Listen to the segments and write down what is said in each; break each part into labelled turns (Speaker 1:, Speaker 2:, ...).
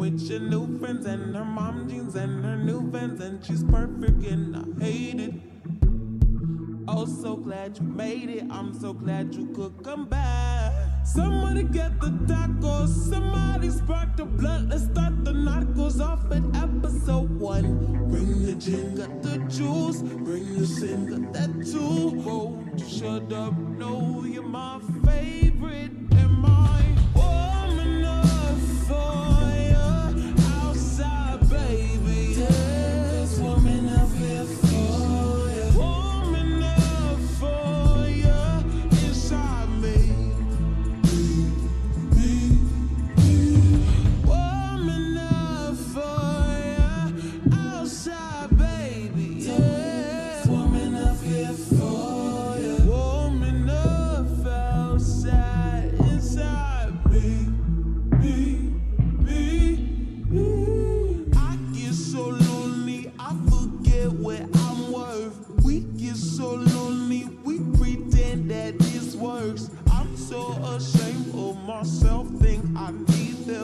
Speaker 1: with your new friends and her mom jeans and her new vans and she's perfect and I hate it. Oh, so glad you made it. I'm so glad you could come back. Somebody get the tacos. Somebody spark the blunt. Let's start the narcos off at episode one. Bring the gin, got the juice. Bring the sin, got that too. Won't you shut up? No, you're my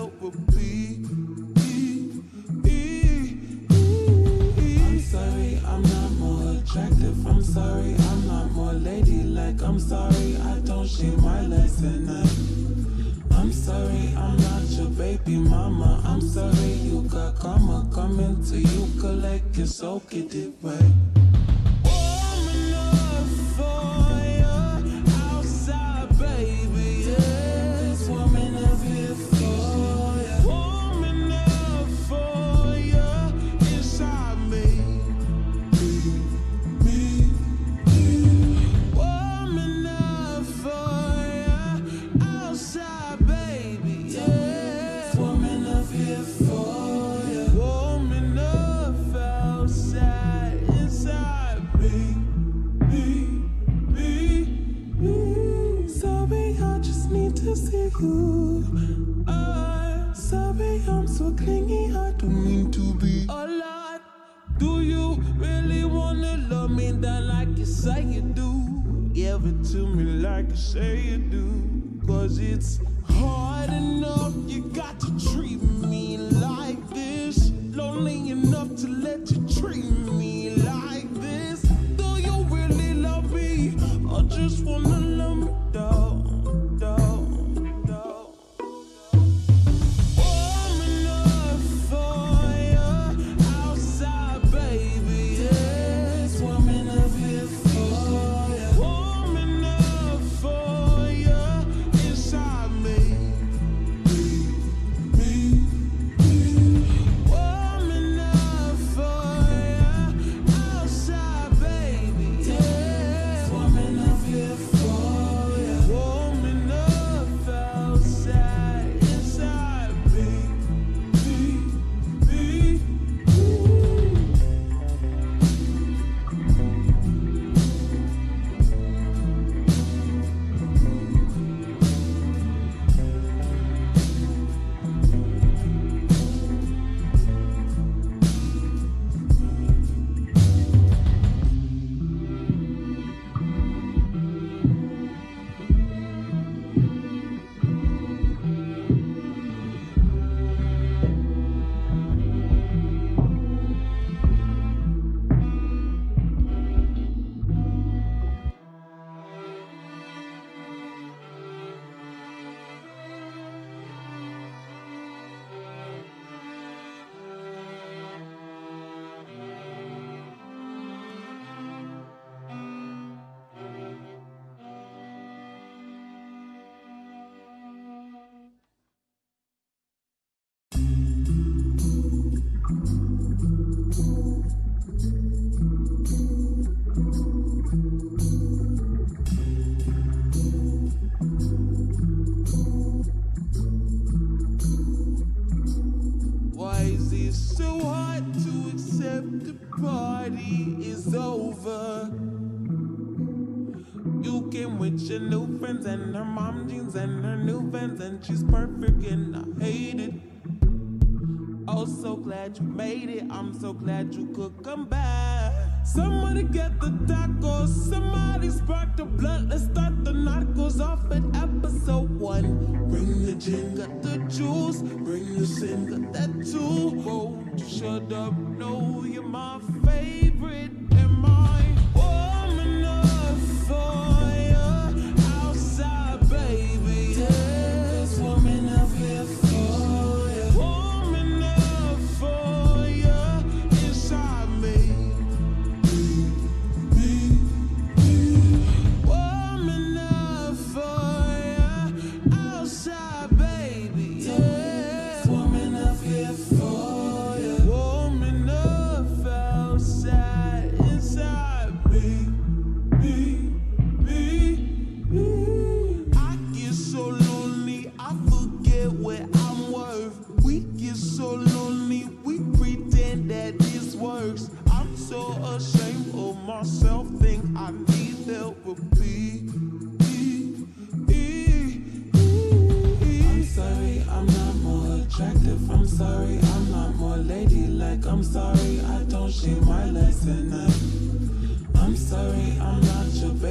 Speaker 1: I'm sorry, I'm not more attractive. I'm sorry, I'm not more ladylike. I'm sorry, I don't shave my legs. I'm sorry, I'm not your baby mama. I'm sorry, you got karma coming to you. Collect your soul, get. So clingy. I don't mean to be a lot. Do you really wanna love me down like you say you do? Give it to me like you say you do. Cause it's if the party is over. You came with your new friends and her mom jeans and her new friends and she's perfect, and I hate it. Oh, so glad you made it. I'm so glad you could come back. Somebody get the tacos. Somebody spark the blood. Let's start the narcos off at episode one. Bring the gin, got the juice listen, that too bold. Shut up, no, you're my favorite. I'm sorry, I'm not more ladylike. I'm sorry, I don't shave my legs at night. I'm sorry, I'm not your baby.